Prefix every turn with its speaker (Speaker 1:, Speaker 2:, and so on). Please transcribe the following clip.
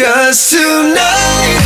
Speaker 1: Cause tonight.